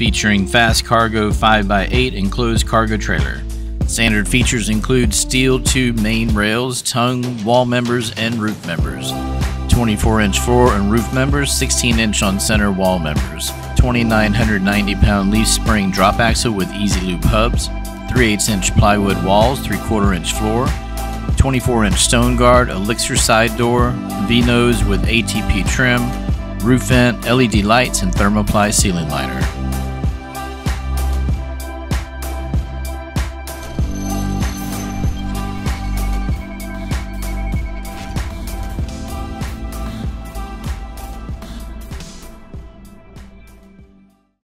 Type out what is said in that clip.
featuring fast cargo 5x8 enclosed cargo trailer. Standard features include steel tube main rails, tongue, wall members, and roof members. 24 inch floor and roof members, 16 inch on center wall members. 2,990 pound leaf spring drop axle with EZ Lube hubs. 3 8 inch plywood walls, 3 4 inch floor. 24 inch stone guard, elixir side door, V nose with ATP trim, roof vent, LED lights, and thermoply ceiling liner.